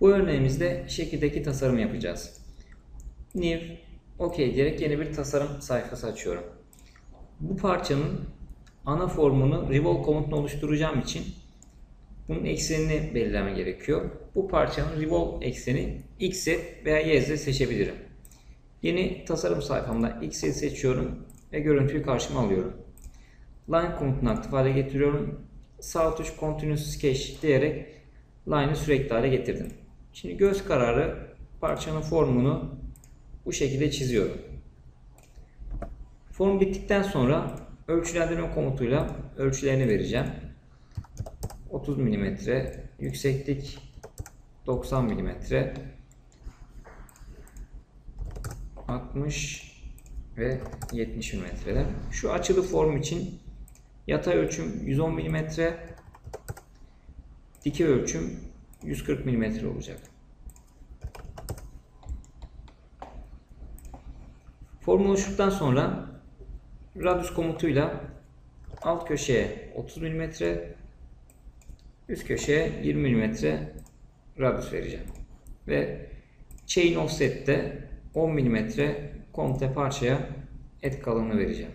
Bu örneğimizde şekildeki tasarım yapacağız. New, OK diyerek yeni bir tasarım sayfası açıyorum. Bu parçanın ana formunu revolve komutunu oluşturacağım için bunun eksenini belirlemem gerekiyor. Bu parçanın revolve ekseni X, veya Y, seçebilirim. Yeni tasarım sayfamda X, Z seçiyorum ve görüntüyü karşıma alıyorum. Line komutunu aktif hale getiriyorum. Sağ tuş Continuous Sketch diyerek line'ı sürekli hale getirdim. Şimdi göz kararı parçanın formunu bu şekilde çiziyorum. Form bittikten sonra ölçülendirme komutuyla ölçülerini vereceğim. 30 mm, yükseklik 90 mm, 60 ve 70 mm'ler. Şu açılı form için yatay ölçüm 110 mm, dikey ölçüm 140 mm olacak. Form oluştuktan sonra radius komutuyla alt köşeye 30 mm, üst köşeye 20 mm radius vereceğim. Ve chain offset'te 10 mm komple parçaya et kalınlığı vereceğim.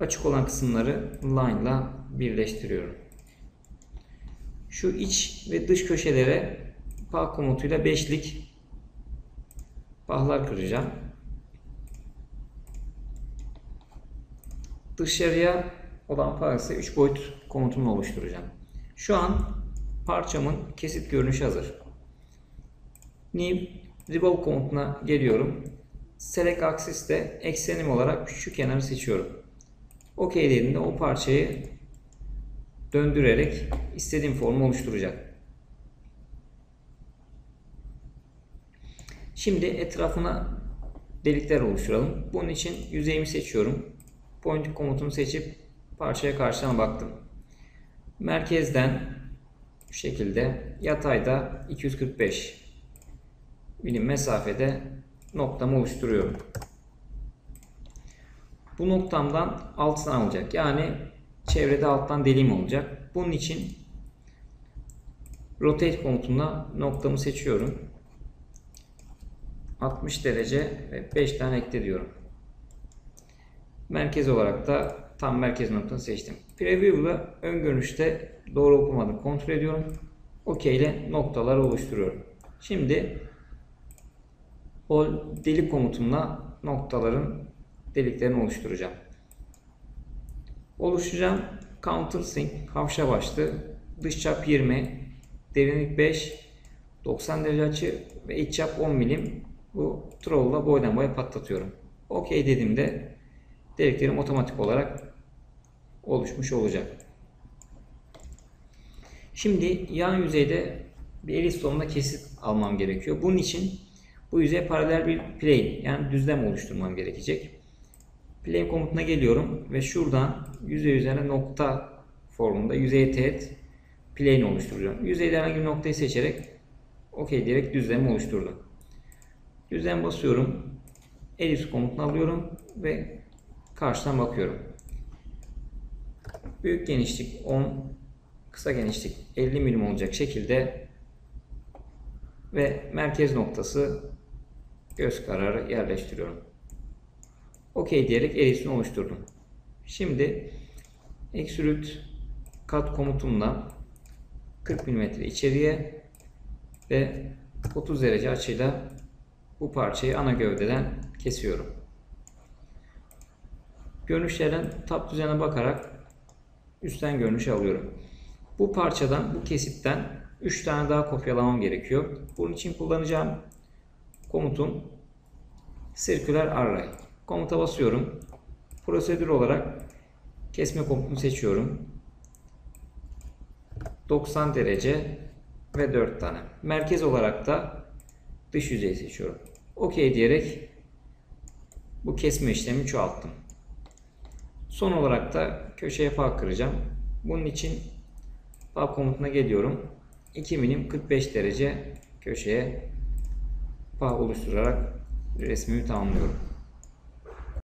Açık olan kısımları line ile birleştiriyorum. Şu iç ve dış köşelere pah komutuyla 5'lik pahlar kıracağım. Dışarıya olan pah ise 3 boyut komutunu oluşturacağım. Şu an parçamın kesit görünüşü hazır. New Revolve komutuna geliyorum. Select Axis'te eksenim olarak şu kenarı seçiyorum. OK dediğimde o parçayı döndürerek istediğim formu oluşturacak. Şimdi etrafına delikler oluşturalım. Bunun için yüzeyimi seçiyorum. Point komutunu seçip parçaya karşıdan baktım. Merkezden bu şekilde yatayda 245 milim mesafede noktamı oluşturuyorum. Bu noktamdan alttan alacak. Yani çevrede alttan deliğim olacak. Bunun için rotate komutunda noktamı seçiyorum. 60 derece ve 5 tane ekle diyorum. Merkez olarak da tam merkez noktasını seçtim. Preview ile ön görünüşte doğru okumadım kontrol ediyorum. OK ile noktaları oluşturuyorum. Şimdi o delik komutumla noktaların deliklerini oluşturacağım. Oluşacağım countersink havşa başlı dış çap 20 derinlik 5 90 derece açı ve iç çap 10 milim bu troll'la boydan boya patlatıyorum. OK dediğimde deliklerim otomatik olarak oluşmuş olacak. Şimdi yan yüzeyde bir el istomunda kesit almam gerekiyor. Bunun için bu yüzeye paralel bir plane yani düzlem oluşturmam gerekecek. Plane komutuna geliyorum ve şuradan yüzey üzerine nokta formunda yüzeye teğet plane oluşturacağım. Yüzeyde herhangi bir noktayı seçerek OK diyerek düzlemi oluşturdum. Düzlem basıyorum. Elips komutunu alıyorum ve karşıdan bakıyorum. Büyük genişlik 10, kısa genişlik 50 milim olacak şekilde ve merkez noktası göz kararı yerleştiriyorum. OK diyerek elipsini oluşturdum. Şimdi extrude kat komutumla 40 mm içeriye ve 30 derece açıyla bu parçayı ana gövdeden kesiyorum. Görünüşlerden tap düzene bakarak üstten görünüş alıyorum. Bu parçadan, bu kesitten 3 tane daha kopyalamam gerekiyor. Bunun için kullanacağım komutum Circular Array. Komuta basıyorum. Prosedür olarak kesme komutunu seçiyorum. 90 derece ve 4 tane. Merkez olarak da dış yüzeyi seçiyorum. OK diyerek bu kesme işlemi çoğalttım. Son olarak da köşeye fal kıracağım. Bunun için fal komutuna geliyorum. 2 milim 45 derece köşeye fal oluşturarak resmimi tamamlıyorum.